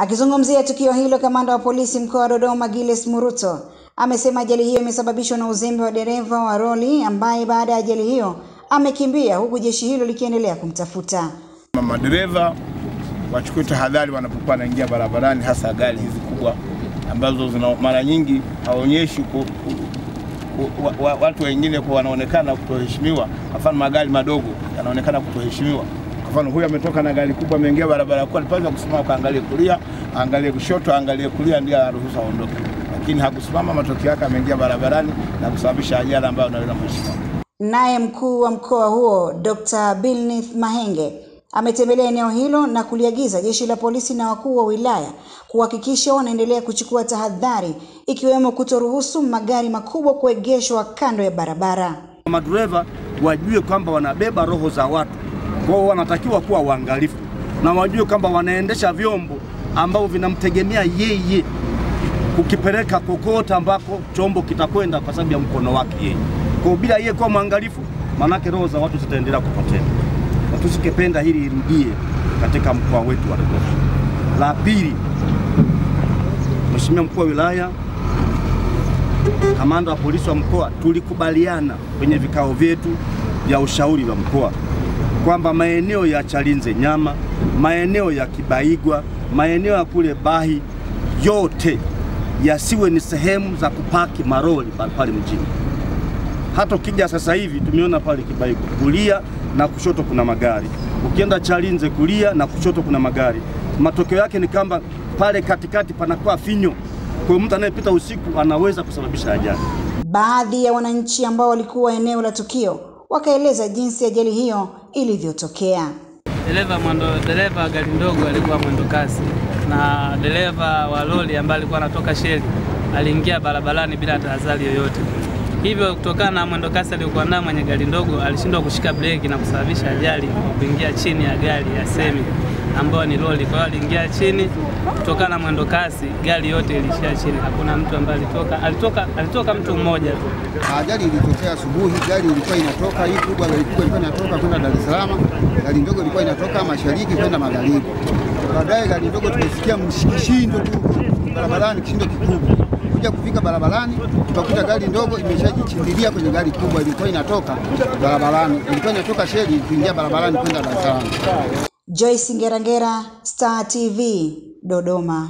Akizungumzia tukio hilo, kamanda wa polisi mkoa wa Dodoma Giles Muruto amesema ajali hiyo imesababishwa na uzembe wa dereva wa roli ambaye baada ya ajali hiyo amekimbia, huku jeshi hilo likiendelea kumtafuta. Madereva wachukue tahadhari wanapokuwa wanaingia barabarani, hasa gari hizi kubwa ambazo zina mara nyingi wa, watu wengine kwa wanaonekana kutoheshimiwa. Kwa mfano magari madogo yanaonekana kutoheshimiwa. Mfano huyu ametoka na gari kubwa, ameingia barabara kuu, alipaswa kusimama, kaangalie kulia, angalie kushoto, angalie kulia, ndio aruhusa aondoke, lakini hakusimama. Matokeo yake ameingia barabarani na kusababisha ajali ambayo unaweza mheshimiwa. Naye mkuu wa mkoa huo Dr. Bilnith Mahenge ametembelea eneo hilo na kuliagiza jeshi la polisi na wakuu wa wilaya kuhakikisha wanaendelea kuchukua tahadhari ikiwemo kutoruhusu magari makubwa kuegeshwa kando ya barabara. Madereva wajue kwamba wanabeba roho za watu, kwa hiyo wanatakiwa kuwa waangalifu na wajue kwamba wanaendesha vyombo ambavyo vinamtegemea yeye kukipeleka kokote ambako chombo kitakwenda kwa sababu ya mkono wake yeye. Kwa bila yeye kuwa mwangalifu, manake roho za watu zitaendelea kupotea, na tusikependa hili irudie katika mkoa wetu wa Dodoma. La pili, Mheshimiwa mkuu wa wilaya, kamanda wa polisi wa mkoa, tulikubaliana kwenye vikao vyetu vya ushauri wa mkoa kwamba maeneo ya Chalinze Nyama, maeneo ya Kibaigwa, maeneo ya kule Bahi yote yasiwe ni sehemu za kupaki maroli pale mjini. Hata ukija sasa hivi tumeona pale Kibaigwa kulia na kushoto kuna magari, ukienda Chalinze kulia na kushoto kuna magari. Matokeo yake ni kwamba pale katikati panakuwa finyo, kwa mtu anayepita usiku anaweza kusababisha ajali. Baadhi ya wananchi ambao walikuwa eneo la tukio wakaeleza jinsi ajali hiyo ilivyotokea. Dereva mwendo dereva gari ndogo alikuwa mwendo kasi na dereva wa lori ambaye alikuwa anatoka Sheli aliingia barabarani bila tahadhari yoyote. Hivyo kutokana na mwendo kasi aliyokuwa nayo mwenye gari ndogo alishindwa kushika breki na kusababisha ajali kwa kuingia chini ya gari ya semi ambayo ni lori. Kwa hiyo aliingia chini, kutokana na mwendo kasi gari yote ilishia chini, hakuna mtu ambaye alitoka, alitoka, alitoka mtu mmoja tu. Ajali ilitokea asubuhi, gari ilikuwa inatoka, hii kubwa gari kubwa ilikuwa inatoka kwenda Dar es Salaam, gari ndogo ilikuwa inatoka mashariki kwenda magharibi. Baadaye gari ndogo tumesikia mshikishindo tu barabarani, kishindo kikubwa. Kuja kufika barabarani, tukakuta gari ndogo imeshajichindilia kwenye gari kubwa ilikuwa inatoka barabarani, ilikuwa inatoka Sheli kuingia barabarani kwenda Dar es Salaam. Joyce Ngerangera, Star TV, Dodoma.